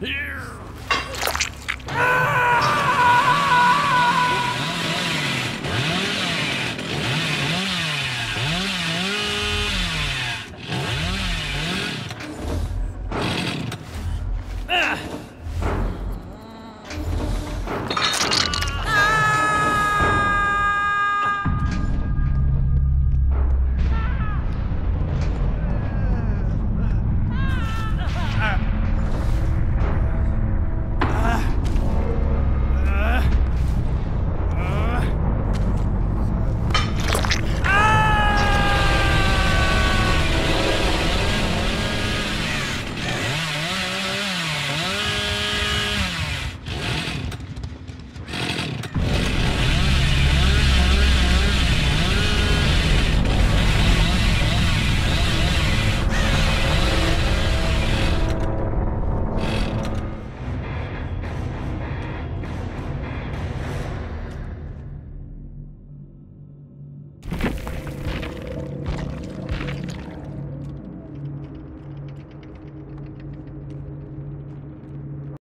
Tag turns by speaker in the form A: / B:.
A: Here! Ah!